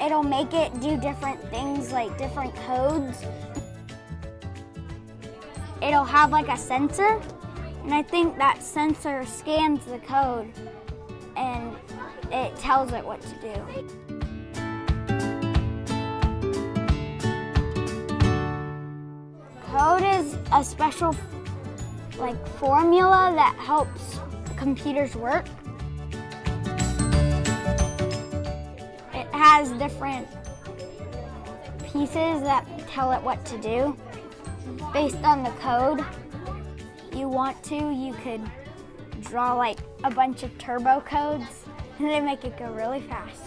it'll make it do different things like different codes. It'll have like a sensor, and I think that sensor scans the code and it tells it what to do. Code is a special like formula that helps computers work. Has different pieces that tell it what to do based on the code. You want to, you could draw like a bunch of turbo codes and they make it go really fast.